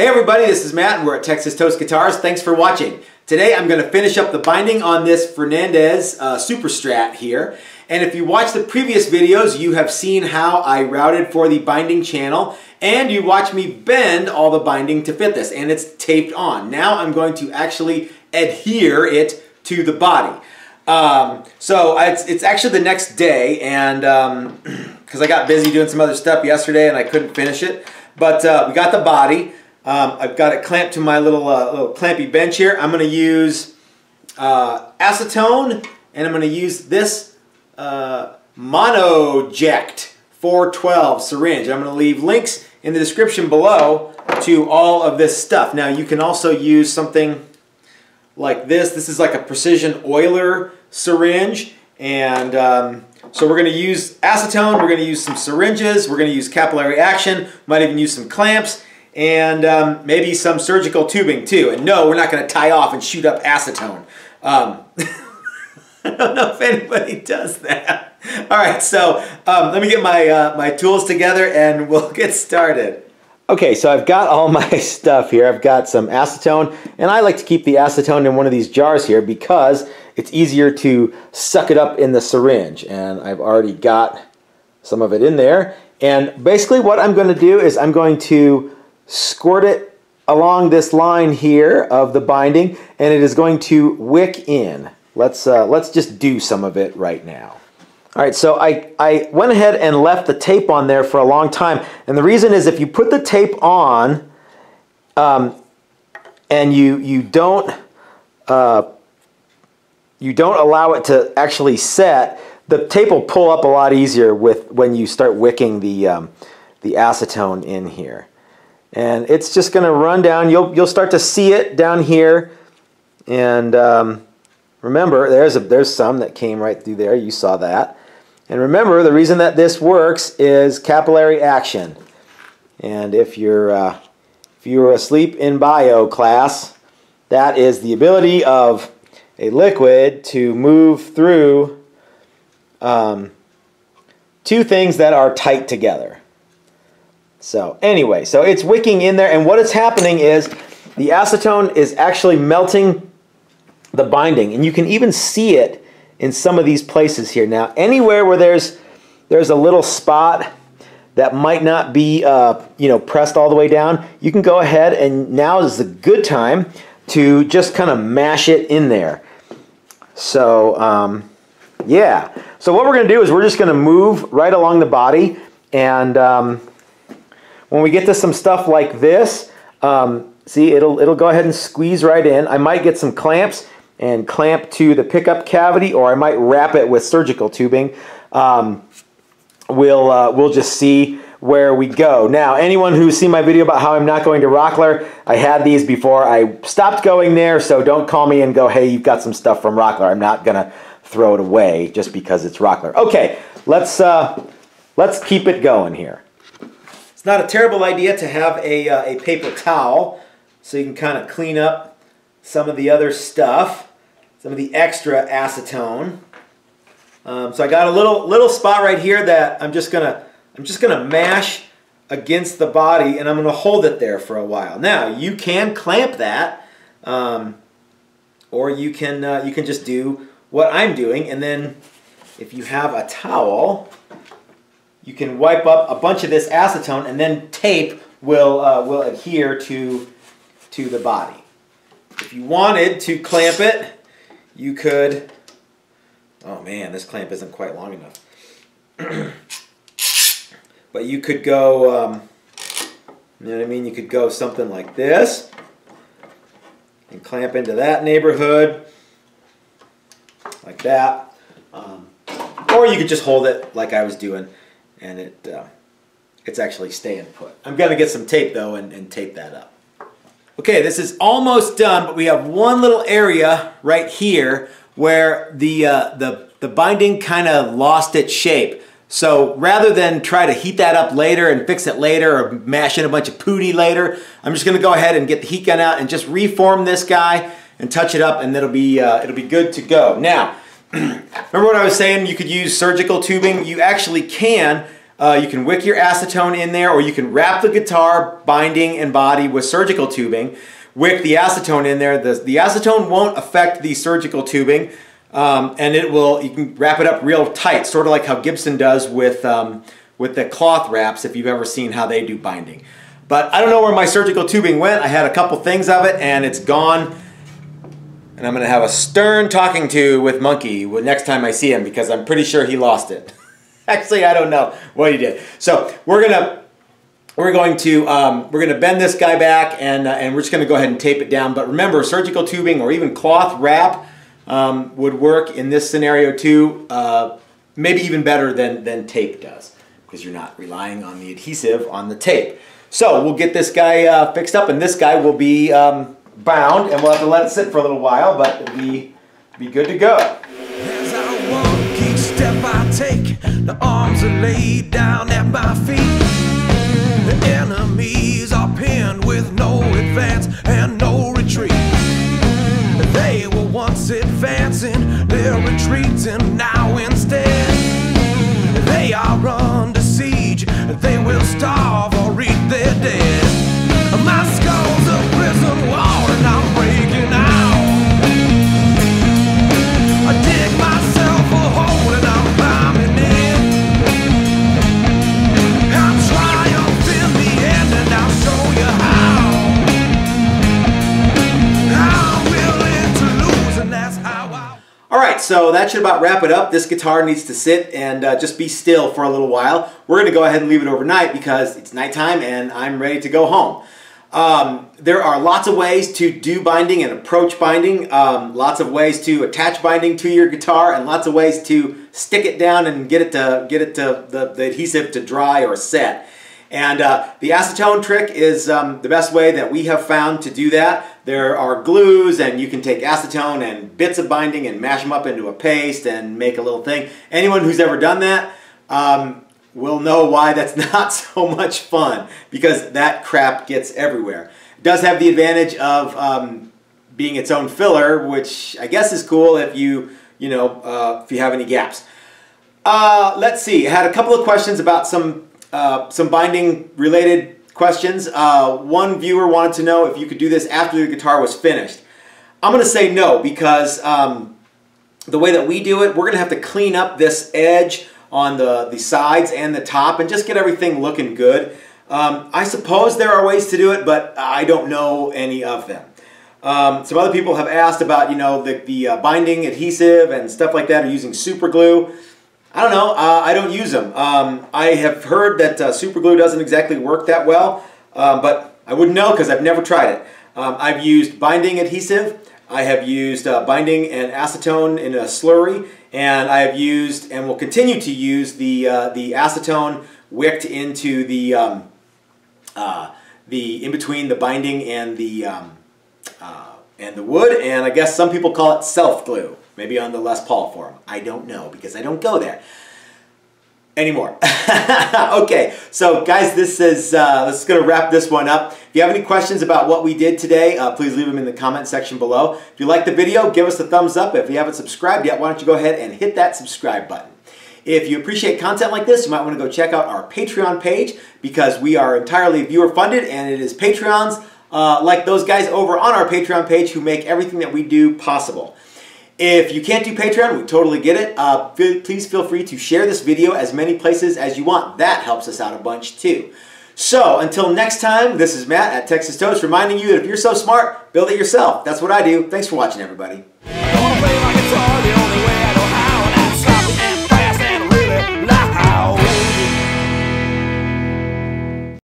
Hey everybody, this is Matt and we're at Texas Toast Guitars. Thanks for watching. Today I'm going to finish up the binding on this Fernandes uh, Super Strat here. And if you watched the previous videos, you have seen how I routed for the binding channel and you watch me bend all the binding to fit this and it's taped on. Now I'm going to actually adhere it to the body. Um, so it's, it's actually the next day and because um, I got busy doing some other stuff yesterday and I couldn't finish it. But uh, we got the body. Um, I've got it clamped to my little, uh, little clampy bench here. I'm going to use uh, acetone and I'm going to use this uh, Monoject 412 syringe. I'm going to leave links in the description below to all of this stuff. Now you can also use something like this. This is like a precision oiler syringe and um, so we're going to use acetone, we're going to use some syringes, we're going to use capillary action, might even use some clamps and um, maybe some surgical tubing too. And no, we're not going to tie off and shoot up acetone. Um, I don't know if anybody does that. All right, so um, let me get my, uh, my tools together and we'll get started. Okay, so I've got all my stuff here. I've got some acetone, and I like to keep the acetone in one of these jars here because it's easier to suck it up in the syringe. And I've already got some of it in there. And basically what I'm going to do is I'm going to squirt it along this line here of the binding and it is going to wick in. Let's, uh, let's just do some of it right now. All right, so I, I went ahead and left the tape on there for a long time. And the reason is if you put the tape on um, and you, you, don't, uh, you don't allow it to actually set, the tape will pull up a lot easier with when you start wicking the, um, the acetone in here and it's just going to run down. You'll you'll start to see it down here, and um, remember, there's a there's some that came right through there. You saw that, and remember, the reason that this works is capillary action. And if you're uh, if you were asleep in bio class, that is the ability of a liquid to move through um, two things that are tight together. So anyway, so it's wicking in there and what is happening is the acetone is actually melting the binding and you can even see it in some of these places here. Now anywhere where there's there's a little spot that might not be uh, you know pressed all the way down, you can go ahead and now is the good time to just kind of mash it in there. So um, yeah, so what we're going to do is we're just going to move right along the body and um, when we get to some stuff like this, um, see, it'll, it'll go ahead and squeeze right in. I might get some clamps and clamp to the pickup cavity, or I might wrap it with surgical tubing. Um, we'll, uh, we'll just see where we go. Now, anyone who's seen my video about how I'm not going to Rockler, I had these before. I stopped going there, so don't call me and go, hey, you've got some stuff from Rockler. I'm not to throw it away just because it's Rockler. Okay, let's, uh, let's keep it going here. It's not a terrible idea to have a, uh, a paper towel so you can kind of clean up some of the other stuff, some of the extra acetone. Um, so I got a little little spot right here that I'm just gonna I'm just gonna mash against the body and I'm gonna hold it there for a while. Now you can clamp that, um, or you can uh, you can just do what I'm doing, and then if you have a towel, you can wipe up a bunch of this acetone and then tape will, uh, will adhere to, to the body. If you wanted to clamp it, you could, oh man, this clamp isn't quite long enough. but you could go, um, you know what I mean? You could go something like this and clamp into that neighborhood like that. Um, or you could just hold it like I was doing and it uh, it's actually staying put. I'm to get some tape though and, and tape that up. Okay, this is almost done, but we have one little area right here where the, uh, the, the binding kind of lost its shape. So rather than try to heat that up later and fix it later or mash in a bunch of pooty later, I'm just to go ahead and get the heat gun out and just reform this guy and touch it up and it'll be, uh, it'll be good to go. Now, remember what I was saying? You could use surgical tubing. You actually can. Uh, you can wick your acetone in there or you can wrap the guitar binding and body with surgical tubing. Wick the acetone in there. The, the acetone won't affect the surgical tubing um, and it will, you can wrap it up real tight, sort of like how Gibson does with, um, with the cloth wraps if you've ever seen how they do binding. But I don't know where my surgical tubing went. I had a couple things of it and it's gone. And I'm going to have a stern talking to with Monkey next time I see him because I'm pretty sure he lost it. Actually, I don't know what he did. So we're gonna we're going to um, we're gonna bend this guy back and uh, and we're just gonna go ahead and tape it down. But remember, surgical tubing or even cloth wrap um, would work in this scenario too. Uh, maybe even better than than tape does because you're not relying on the adhesive on the tape. So we'll get this guy uh, fixed up, and this guy will be um, bound, and we'll have to let it sit for a little while, but it'll be be good to go step I take, the arms are laid down at my feet. The enemies are pinned with no advance and no retreat. They were once advancing, they're retreating now I... All right, so that should about wrap it up. This guitar needs to sit and uh, just be still for a little while. We're going to go ahead and leave it overnight because it's nighttime and I'm ready to go home. Um, there are lots of ways to do binding and approach binding, um, lots of ways to attach binding to your guitar, and lots of ways to stick it down and get it to get it to the, the adhesive to dry or set. And uh, the acetone trick is um, the best way that we have found to do that. There are glues and you can take acetone and bits of binding and mash them up into a paste and make a little thing. Anyone who's ever done that, um, will know why that's not so much fun because that crap gets everywhere. It does have the advantage of um, being its own filler, which I guess is cool if you, you know, uh, if you have any gaps. Uh, let's see, I had a couple of questions about some, uh, some binding related questions. Uh, one viewer wanted to know if you could do this after the guitar was finished. I'm going to say no because um, the way that we do it, we're going to have to clean up this edge on the, the sides and the top and just get everything looking good. Um, I suppose there are ways to do it, but I don't know any of them. Um, some other people have asked about, you know, the, the uh, binding adhesive and stuff like that, or using super glue. I don't know. Uh, I don't use them. Um, I have heard that uh, super glue doesn't exactly work that well, um, but I wouldn't know because I've never tried it. Um, I've used binding adhesive. I have used uh, binding and acetone in a slurry, and I have used and will continue to use the uh, the acetone wicked into the um, uh, the in between the binding and the um, uh, and the wood, and I guess some people call it self glue. Maybe on the Les Paul forum. I don't know because I don't go there anymore. okay, so guys, this is uh, this is to wrap this one up. If you have any questions about what we did today, uh, please leave them in the comment section below. If you like the video, give us a thumbs up. If you haven't subscribed yet, why don't you go ahead and hit that subscribe button. If you appreciate content like this, you might want to go check out our Patreon page because we are entirely viewer funded and it is Patreons uh, like those guys over on our Patreon page who make everything that we do possible. If you can't do Patreon, we totally get it. Uh, please feel free to share this video as many places as you want. That helps us out a bunch too. So, until next time, this is Matt at Texas Toast reminding you that if you're so smart, build it yourself. That's what I do. Thanks for watching, everybody.